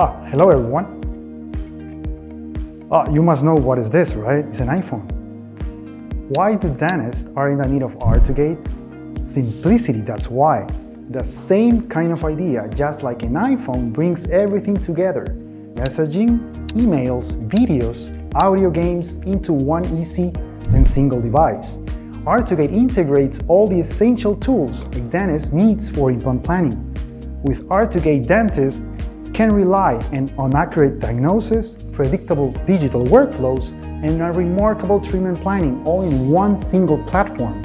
Ah, hello everyone. Ah, you must know what is this, right? It's an iPhone. Why do dentists are in the need of R2GATE? Simplicity, that's why. The same kind of idea, just like an iPhone, brings everything together. Messaging, emails, videos, audio games into one easy and single device. R2GATE integrates all the essential tools a dentist needs for implant planning. With R2GATE, dentists can rely on accurate diagnosis, predictable digital workflows, and a remarkable treatment planning all in one single platform.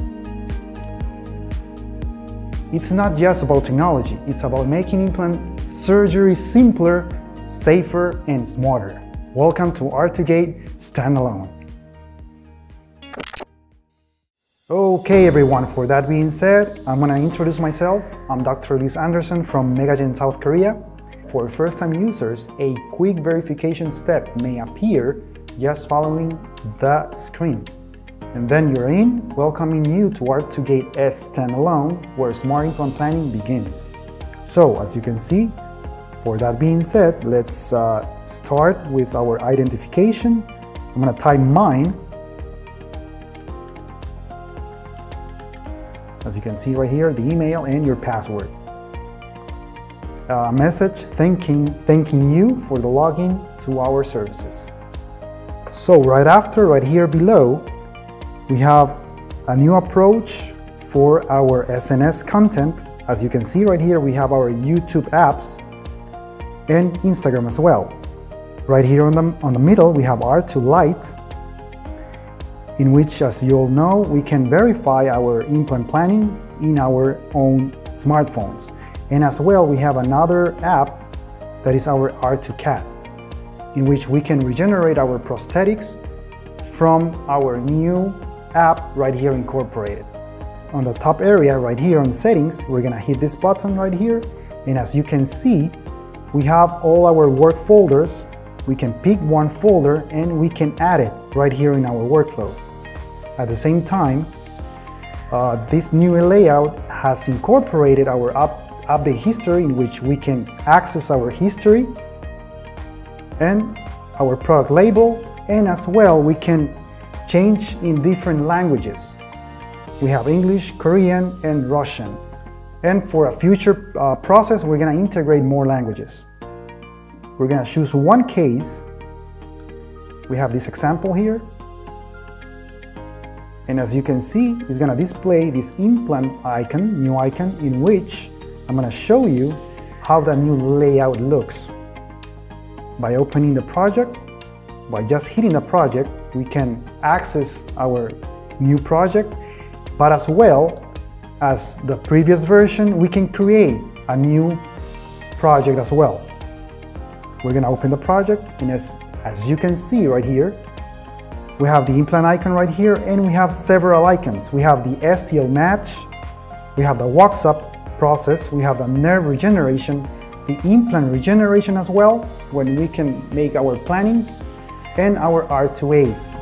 It's not just about technology, it's about making implant surgery simpler, safer, and smarter. Welcome to R2GATE Standalone. Okay everyone, for that being said, I'm gonna introduce myself. I'm Dr. Luis Anderson from Megagen South Korea. For first-time users, a quick verification step may appear just following the screen. And then you're in, welcoming you to R2GATE S standalone, where smart implant planning begins. So, as you can see, for that being said, let's uh, start with our identification. I'm gonna type mine. As you can see right here, the email and your password. A message thanking, thanking you for the login to our services. So right after, right here below, we have a new approach for our SNS content. As you can see right here, we have our YouTube apps and Instagram as well. Right here on the, on the middle, we have R2 Lite, in which, as you all know, we can verify our implant planning in our own smartphones. And as well, we have another app that is our R2CAD, in which we can regenerate our prosthetics from our new app right here incorporated. On the top area right here on settings, we're gonna hit this button right here. And as you can see, we have all our work folders. We can pick one folder and we can add it right here in our workflow. At the same time, uh, this new layout has incorporated our up, update history in which we can access our history and our product label and as well we can change in different languages. We have English, Korean, and Russian. And for a future uh, process, we're gonna integrate more languages. We're gonna choose one case. We have this example here. And as you can see, it's gonna display this implant icon, new icon, in which I'm gonna show you how the new layout looks. By opening the project, by just hitting the project, we can access our new project, but as well as the previous version, we can create a new project as well. We're gonna open the project, and as, as you can see right here, we have the implant icon right here, and we have several icons. We have the STL match, we have the up process, we have the nerve regeneration, the implant regeneration as well, when we can make our plannings, and our R2A